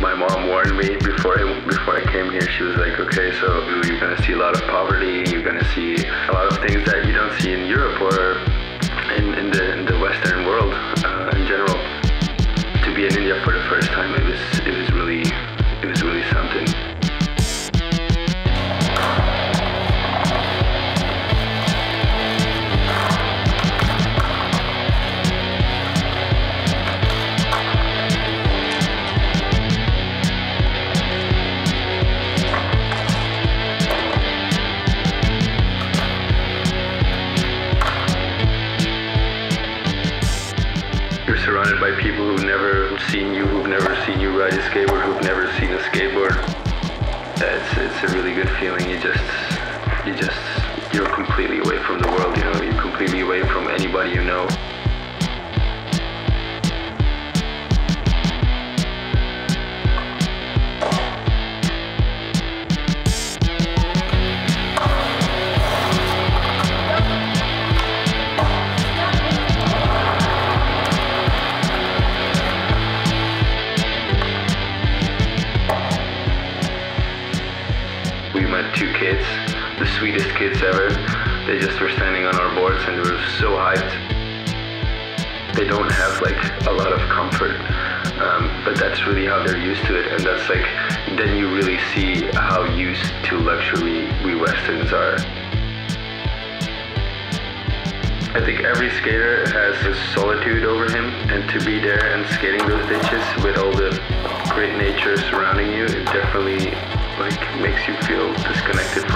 my mom warned me before I before I came here. She was like, "Okay, so you're gonna see a lot of poverty. You're gonna see a lot of surrounded by people who've never seen you, who've never seen you ride a skateboard, who've never seen a skateboard. It's it's a really good feeling. You just you just you're completely away from the world. You know, you're completely away from anybody you know. We met two kids, the sweetest kids ever. They just were standing on our boards and they were so hyped. They don't have like a lot of comfort, um, but that's really how they're used to it, and that's like then you really see how used to luxury we Westerns are. I think every skater has a solitude over him, and to be there and skating those ditches with all the great nature surrounding you, it definitely like makes you feel disconnected.